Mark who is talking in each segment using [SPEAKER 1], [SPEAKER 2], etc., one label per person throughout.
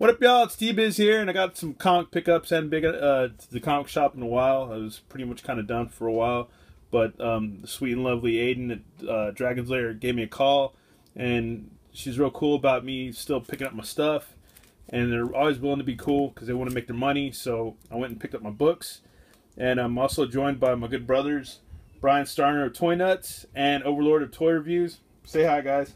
[SPEAKER 1] What up, y'all? It's T-Biz here, and I got some comic pickups. and big uh, the comic shop in a while. I was pretty much kind of done for a while, but um, the sweet and lovely Aiden at uh, Dragon's Lair gave me a call, and she's real cool about me still picking up my stuff, and they're always willing to be cool because they want to make their money. So I went and picked up my books, and I'm also joined by my good brothers, Brian Starner of Toy Nuts and Overlord of Toy Reviews. Say hi, guys.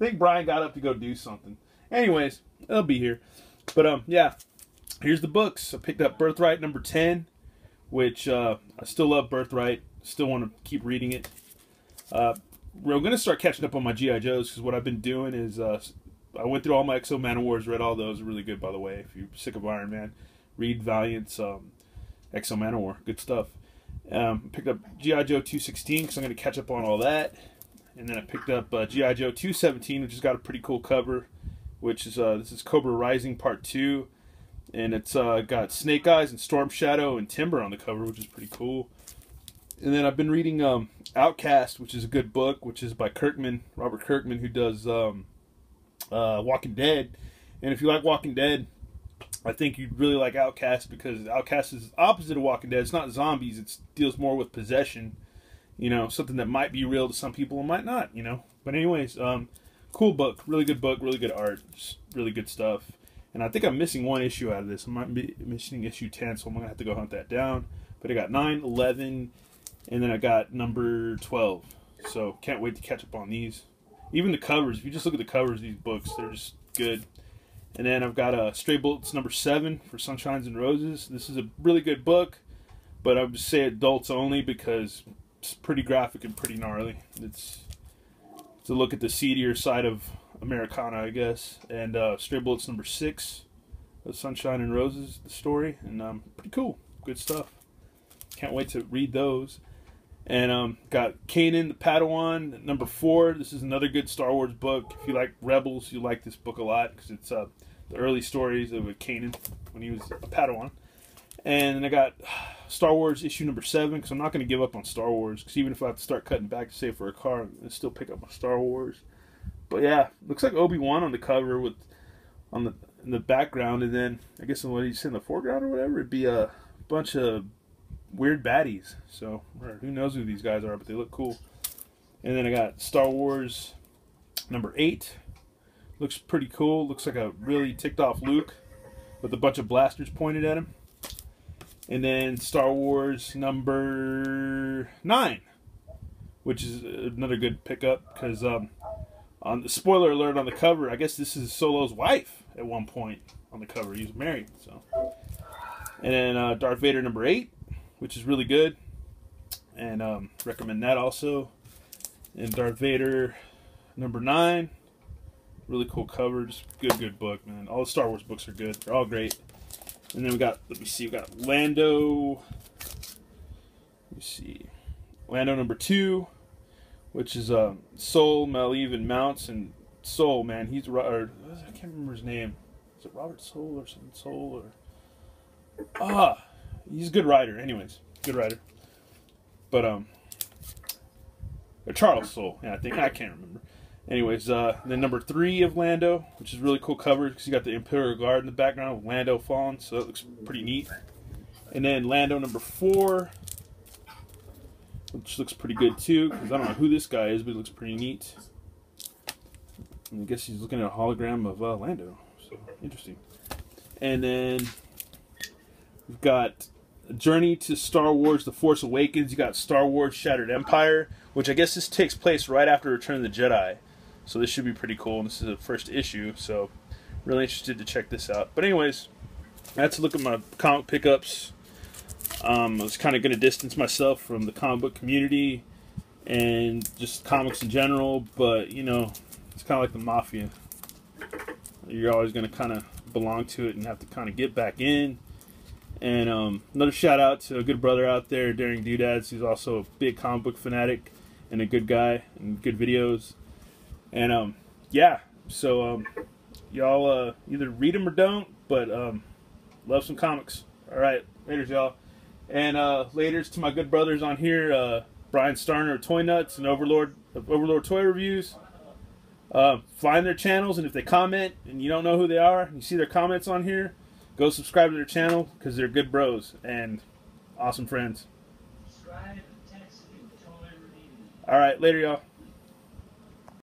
[SPEAKER 1] I think Brian got up to go do something. Anyways, they'll be here. But um, yeah, here's the books. I picked up Birthright number ten, which uh, I still love Birthright. Still want to keep reading it. Uh, we're gonna start catching up on my GI Joes because what I've been doing is uh, I went through all my X-O Manowars, read all those. Really good, by the way. If you're sick of Iron Man, read Valiant's um, X-O Manowar. Good stuff. Um, picked up GI Joe 216 because I'm gonna catch up on all that and then I picked up uh, GI Joe 217, which has got a pretty cool cover. Which is uh, this is Cobra Rising Part Two, and it's uh, got Snake Eyes and Storm Shadow and Timber on the cover, which is pretty cool. And then I've been reading um, Outcast, which is a good book, which is by Kirkman, Robert Kirkman, who does um, uh, Walking Dead. And if you like Walking Dead, I think you'd really like Outcast because Outcast is opposite of Walking Dead. It's not zombies; it deals more with possession you know, something that might be real to some people and might not, you know. But anyways, um, cool book, really good book, really good art, really good stuff. And I think I'm missing one issue out of this. I might be missing issue 10, so I'm going to have to go hunt that down. But I got 9, 11, and then I got number 12. So can't wait to catch up on these. Even the covers, if you just look at the covers of these books, they're just good. And then I've got a uh, Stray Bullets number 7 for Sunshines and Roses. This is a really good book, but I would say adults only because it's pretty graphic and pretty gnarly. It's to look at the seedier side of Americana, I guess. And uh, Stray Bullets number six, Sunshine and Roses, the story, and um, pretty cool, good stuff. Can't wait to read those. And um, got Kanan the Padawan number four. This is another good Star Wars book. If you like Rebels, you like this book a lot because it's uh, the early stories of Kanan when he was a Padawan. And then I got Star Wars issue number seven because I'm not going to give up on Star Wars because even if I have to start cutting back to save for a car, to still pick up my Star Wars. But yeah, looks like Obi Wan on the cover with on the in the background, and then I guess what he's in the foreground or whatever, it'd be a bunch of weird baddies. So who knows who these guys are, but they look cool. And then I got Star Wars number eight. Looks pretty cool. Looks like a really ticked off Luke with a bunch of blasters pointed at him. And then Star Wars number nine, which is another good pickup because um, on the spoiler alert on the cover, I guess this is Solo's wife at one point on the cover. He's married, so. And then uh, Darth Vader number eight, which is really good, and um, recommend that also. And Darth Vader number nine, really cool cover, just good, good book, man. All the Star Wars books are good; they're all great. And then we got, let me see, we got Lando. Let me see. Lando number two, which is uh, Soule, Maleev, and Mounts. And Soule, man, he's, or, I can't remember his name. Is it Robert Soule or something Soule? Or, ah, he's a good rider, Anyways, good rider. But, um, Charles Soule. Yeah, I think, I can't remember. Anyways, uh, then number three of Lando, which is really cool cover because you got the Imperial Guard in the background with Lando falling, so it looks pretty neat. And then Lando number four, which looks pretty good too because I don't know who this guy is, but it looks pretty neat. And I guess he's looking at a hologram of uh, Lando, so interesting. And then we've got Journey to Star Wars: The Force Awakens. You got Star Wars: Shattered Empire, which I guess this takes place right after Return of the Jedi. So this should be pretty cool. And this is the first issue, so really interested to check this out. But anyways, that's a look at my comic pickups. Um, I was kind of going to distance myself from the comic book community and just comics in general, but you know, it's kind of like the mafia. You're always going to kind of belong to it and have to kind of get back in. And um, another shout out to a good brother out there, Daring Doodads, who's also a big comic book fanatic and a good guy and good videos. And um, yeah, so um, y'all uh, either read them or don't, but um, love some comics. All right, later's y'all. And uh, later's to my good brothers on here, uh, Brian Starner of Toy Nuts and Overlord of Overlord Toy Reviews. Uh, find their channels, and if they comment and you don't know who they are, and you see their comments on here, go subscribe to their channel because they're good bros and awesome friends.
[SPEAKER 2] Subscribe, text, and tell everybody.
[SPEAKER 1] All right, later, y'all.